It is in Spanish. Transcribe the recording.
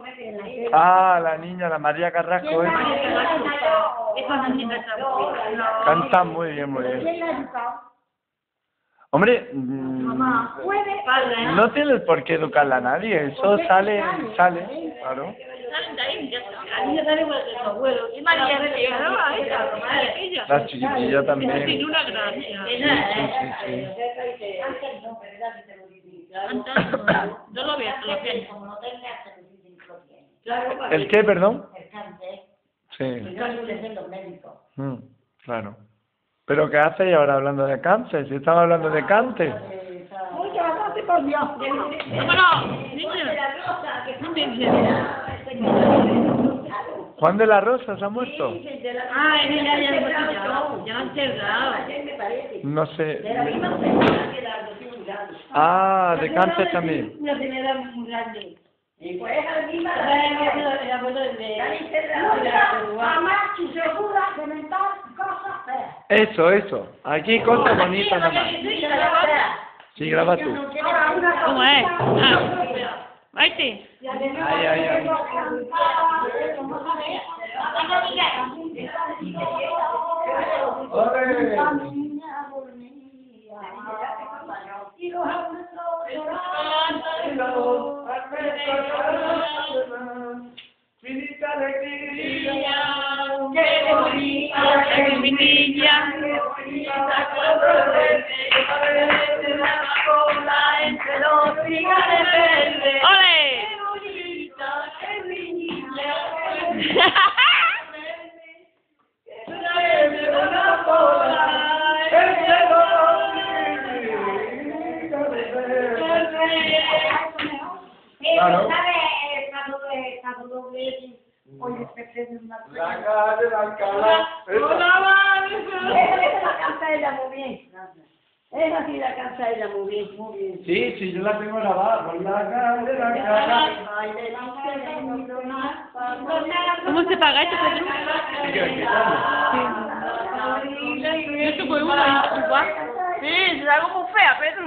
me tele, Ah, la niña, la María Carrasco, ¿quién ¿eh? Canta muy bien, muy bien. Hombre, mm, no tienes por qué educarla a nadie, eso sale, sale, claro. Está. La niña sale igual que abuelo. Y María. La chiquitilla también. Tiene una gracia. Sí, sí, sí. Antes no. Yo lo veo, lo. ¿El qué, perdón? El cáncer, Sí, los médicos. mm, claro. ¿Pero qué hacéis ahora hablando de cáncer? Si estamos hablando de cáncer. Oye, por Dios. Vámonos, niña. ¿Dónde dice? ¿Juan de la Rosa se ha muerto? Mira, ya, ya han enterrado. No sé. Ah, de cáncer también. Una enfermedad muy grande. Pues esa misma El abuelo de... Mamá, si se jura de mentar cosas feas. Eso, eso. Aquí cosas bonitas nada más. Sí, graba tú. ¿Cómo es? Ah, Maite. Ay, ay, ay. Qué bonita es mi Claro. La calle de Alcalá. Esa. Esa la canta ella muy bien. Esa sí la canta ella muy bien, muy bien. Sí, sí, yo la tengo grabada. Por la calle de Alcalá. ¿Cómo se paga esto, Pedro? ¿Qué quieres que cambie? Esto fue una disculpa. Sí, algo muy fea, Pedro.